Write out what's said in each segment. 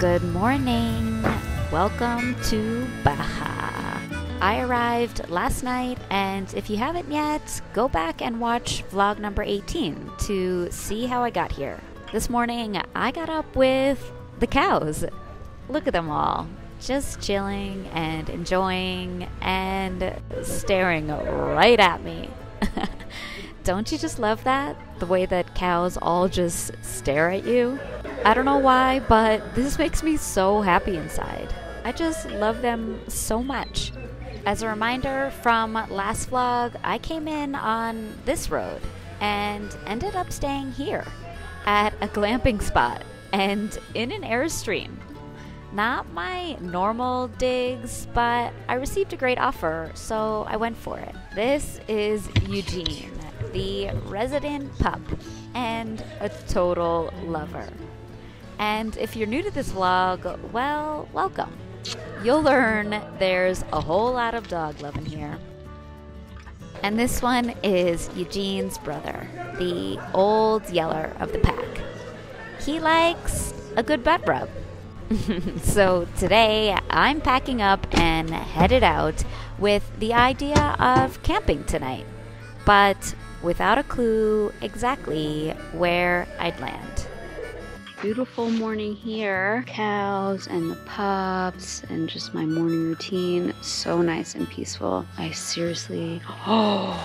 Good morning. Welcome to Baja. I arrived last night, and if you haven't yet, go back and watch vlog number 18 to see how I got here. This morning, I got up with the cows. Look at them all, just chilling and enjoying and staring right at me. Don't you just love that? The way that cows all just stare at you? I don't know why, but this makes me so happy inside. I just love them so much. As a reminder from last vlog, I came in on this road and ended up staying here at a glamping spot and in an Airstream. Not my normal digs, but I received a great offer, so I went for it. This is Eugene, the resident pup and a total lover. And if you're new to this vlog, well, welcome. You'll learn there's a whole lot of dog loving here. And this one is Eugene's brother, the old yeller of the pack. He likes a good butt rub. so today I'm packing up and headed out with the idea of camping tonight, but without a clue exactly where I'd land. Beautiful morning here. Cows and the pups and just my morning routine. So nice and peaceful. I seriously. Oh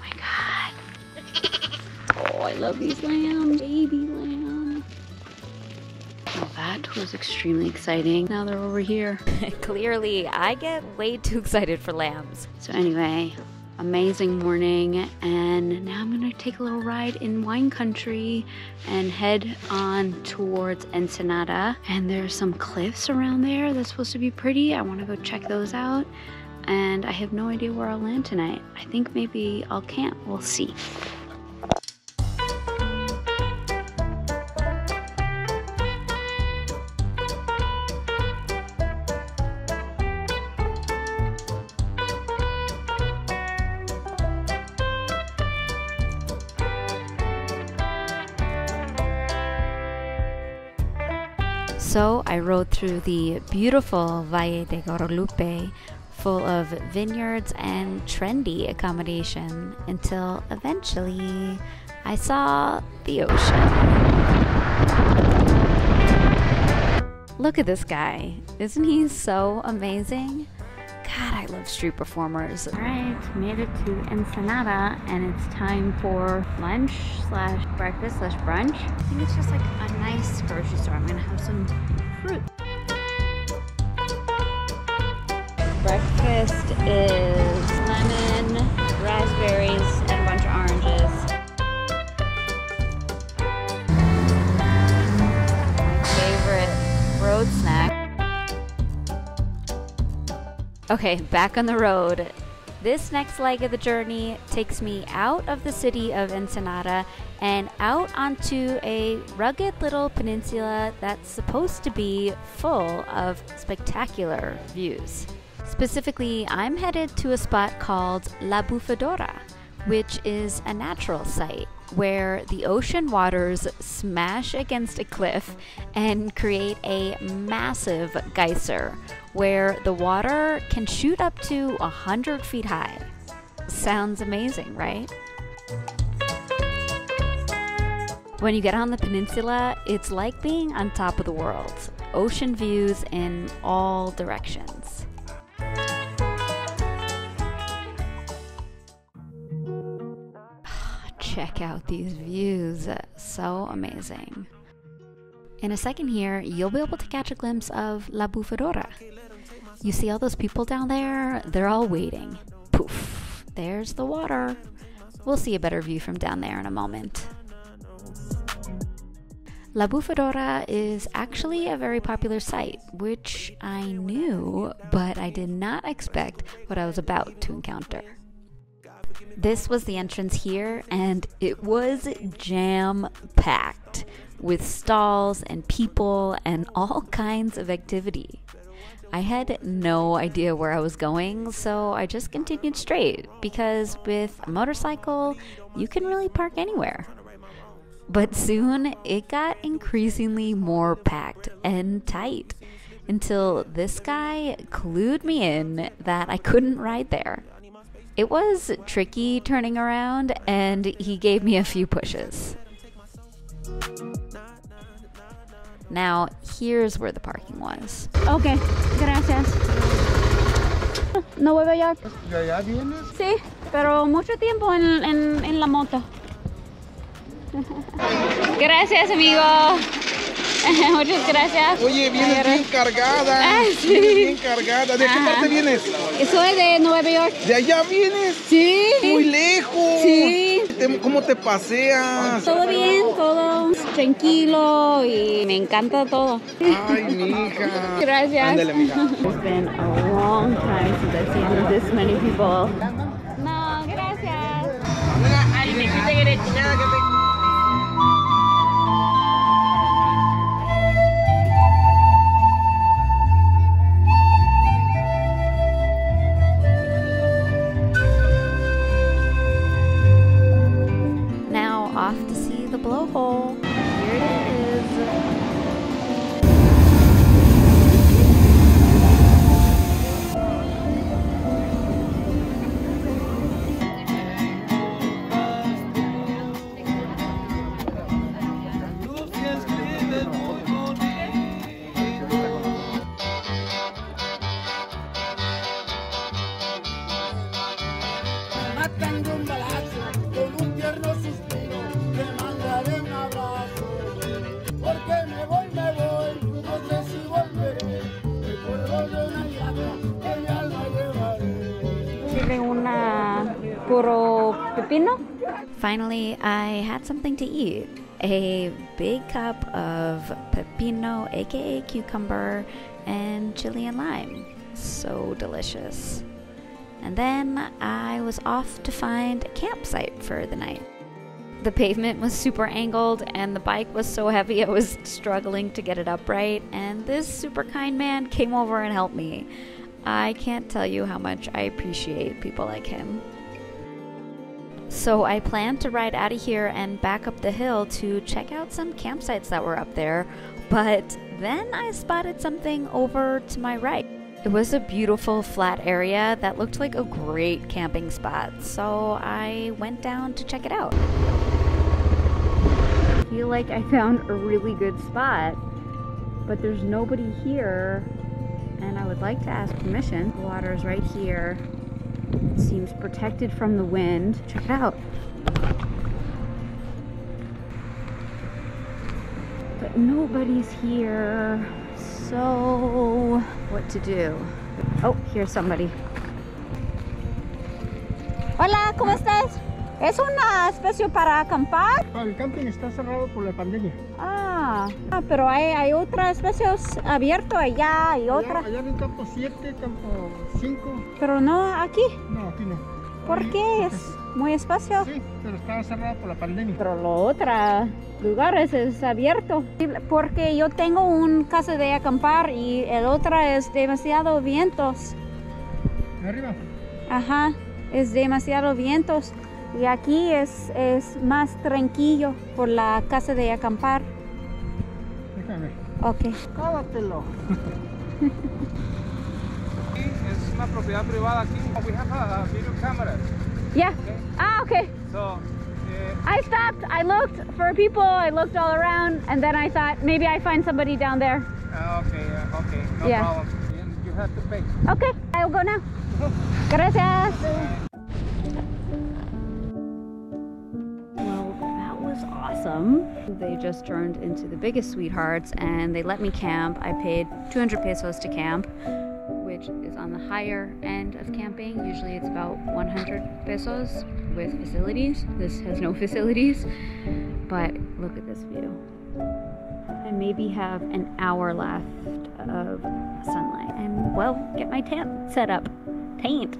my god. Oh, I love these lambs. Baby lambs. Well, that was extremely exciting. Now they're over here. Clearly, I get way too excited for lambs. So, anyway, amazing morning and now I'm gonna take a little ride in wine country and head on towards Ensenada. And there's some cliffs around there that's supposed to be pretty. I want to go check those out and I have no idea where I'll land tonight. I think maybe I'll camp. We'll see So I rode through the beautiful Valle de Guadalupe, full of vineyards and trendy accommodation, until eventually I saw the ocean. Look at this guy. Isn't he so amazing? God, I love street performers. All right, made it to Ensenada, and it's time for lunch slash breakfast slash brunch. I think it's just like a nice grocery store. I'm gonna have some fruit. Breakfast is Okay, back on the road. This next leg of the journey takes me out of the city of Ensenada and out onto a rugged little peninsula that's supposed to be full of spectacular views. Specifically, I'm headed to a spot called La Bufadora, which is a natural site where the ocean waters smash against a cliff and create a massive geyser where the water can shoot up to 100 feet high. Sounds amazing, right? When you get on the peninsula, it's like being on top of the world. Ocean views in all directions. Out these views. So amazing. In a second here, you'll be able to catch a glimpse of La Bufadora. You see all those people down there? They're all waiting. Poof, there's the water. We'll see a better view from down there in a moment. La Bufadora is actually a very popular site, which I knew, but I did not expect what I was about to encounter. This was the entrance here, and it was jam packed with stalls and people and all kinds of activity. I had no idea where I was going, so I just continued straight because with a motorcycle, you can really park anywhere. But soon it got increasingly more packed and tight until this guy clued me in that I couldn't ride there. It was tricky turning around, and he gave me a few pushes. Now, here's where the parking was. Ok, gracias. No Nueva York. ¿De allá vienes? Sí, pero mucho tiempo en, en, en la moto. Gracias, amigo. Muchas gracias. Oye, vienes bien cargada. Ah, sí. Vienes bien cargada. ¿De qué Ajá. parte vienes? Soy de Nueva York. ¿De allá vienes? Sí. Muy lejos. Sí. Te- ¿Cómo te paseas? Todo bien, todo tranquilo y me encanta todo. Ay, mija. Gracias. Ándale, mija. It's been a long time since I've seen this many people. No, gracias. Now, see puro pepino. Finally, I had something to eat. A big cup of pepino, aka cucumber, and chili and lime. So delicious. And then I was off to find a campsite for the night. The pavement was super angled, and the bike was so heavy I was struggling to get it upright. And this super kind man came over and helped me. I can't tell you how much I appreciate people like him. So I planned to ride out of here and back up the hill to check out some campsites that were up there, but then I spotted something over to my right. It was a beautiful flat area that looked like a great camping spot, so I went down to check it out. I feel like I found a really good spot, but there's nobody here, and I would like to ask permission. The water's right here. It seems protected from the wind. Check it out. But nobody's here. So, what to do? Oh, here's somebody. Hola, ¿cómo estás? ¿Es un espacio para acampar? El camping está cerrado por la pandemia. Ah, ah, pero hay, hay otros espacios abiertos allá y otra. Allá, en campo 7, campo 5. Pero no aquí. No, aquí no. ¿Por qué? Es muy espacio. Sí, pero estaba cerrado por la pandemia. Pero lo otro lugares es abierto. Porque yo tengo un casa de acampar y el otro es demasiado vientos. Arriba. Ajá, es demasiado vientos. Y aquí es, es más tranquilo por la casa de acampar. Déjame. Ok. Cábatelo. Es una propiedad privada aquí. We have a, a video camera. Yeah. Ah, okay. So, eh, I stopped. I looked for people. I looked all around, and then I thought maybe I find somebody down there. uh, okay, uh, okay, no Yeah. problem. And you have to pay. Okay, I'll go now. Gracias. Well, that was awesome. They just turned into the biggest sweethearts and they let me camp. I paid 200 pesos to camp, is on the higher end of camping. Usually it's about 100 pesos with facilities. This has no facilities, but look at this view. I maybe have an hour left of sunlight and well get my tent set up paint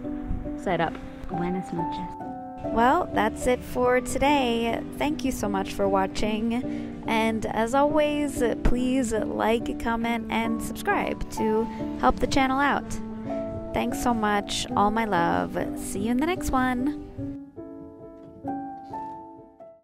set up buenas noches well that's it for today. Thank you so much for watching. And as always please like comment and subscribe to help the channel out. Thanks so much. All my love. See you in the next one